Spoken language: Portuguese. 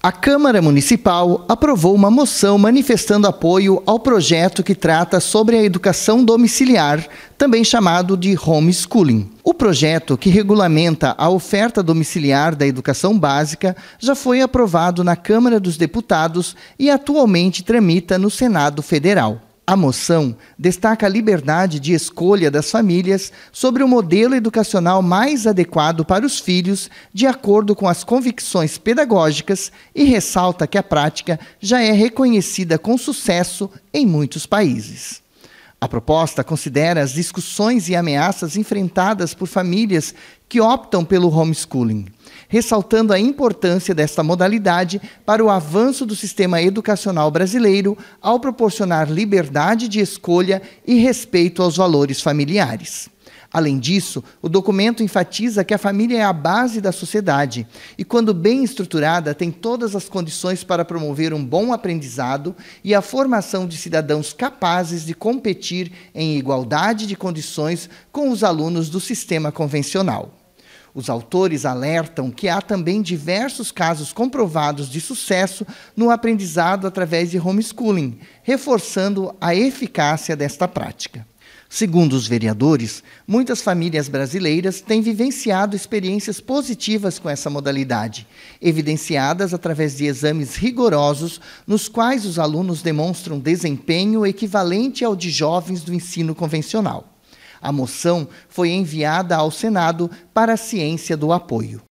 A Câmara Municipal aprovou uma moção manifestando apoio ao projeto que trata sobre a educação domiciliar, também chamado de homeschooling. O projeto, que regulamenta a oferta domiciliar da educação básica, já foi aprovado na Câmara dos Deputados e atualmente tramita no Senado Federal. A moção destaca a liberdade de escolha das famílias sobre o modelo educacional mais adequado para os filhos, de acordo com as convicções pedagógicas, e ressalta que a prática já é reconhecida com sucesso em muitos países. A proposta considera as discussões e ameaças enfrentadas por famílias que optam pelo homeschooling, ressaltando a importância desta modalidade para o avanço do sistema educacional brasileiro ao proporcionar liberdade de escolha e respeito aos valores familiares. Além disso, o documento enfatiza que a família é a base da sociedade e, quando bem estruturada, tem todas as condições para promover um bom aprendizado e a formação de cidadãos capazes de competir em igualdade de condições com os alunos do sistema convencional. Os autores alertam que há também diversos casos comprovados de sucesso no aprendizado através de homeschooling, reforçando a eficácia desta prática. Segundo os vereadores, muitas famílias brasileiras têm vivenciado experiências positivas com essa modalidade, evidenciadas através de exames rigorosos nos quais os alunos demonstram desempenho equivalente ao de jovens do ensino convencional. A moção foi enviada ao Senado para a ciência do apoio.